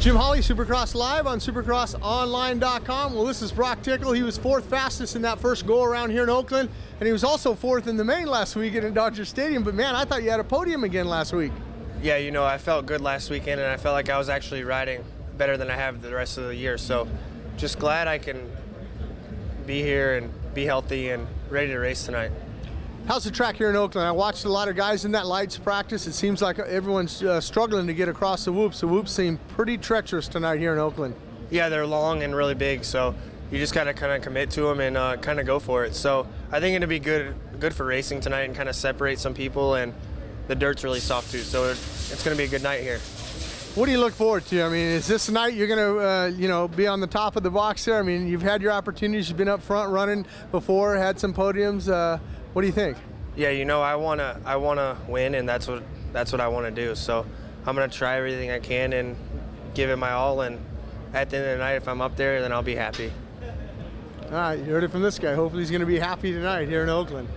Jim Holley, Supercross Live on supercrossonline.com. Well, this is Broc Tickle. He was fourth fastest in that first go around here in Oakland, and he was also fourth in the main last weekend in Dodger Stadium. But man, I thought you had a podium again last week. Yeah, you know, I felt good last weekend, and I felt like I was actually riding better than I have the rest of the year. So just glad I can be here and be healthy and ready to race tonight. How's the track here in Oakland? I watched a lot of guys in that lights practice. It seems like everyone's uh, struggling to get across the whoops. The whoops seem pretty treacherous tonight here in Oakland. Yeah, they're long and really big, so you just got to kind of commit to them and uh, kind of go for it. So I think it'll be good, good for racing tonight and kind of separate some people. And the dirt's really soft too, so it's going to be a good night here. What do you look forward to? I mean, is this the night you're going to, uh, you know, be on the top of the box there? I mean, you've had your opportunities. You've been up front running before, had some podiums. Uh, what do you think? Yeah, you know, I wanna I wanna win, and that's what that's what I want to do. So I'm gonna try everything I can and give it my all. And at the end of the night, if I'm up there, then I'll be happy. All right, you heard it from this guy. Hopefully, he's going to be happy tonight here in Oakland.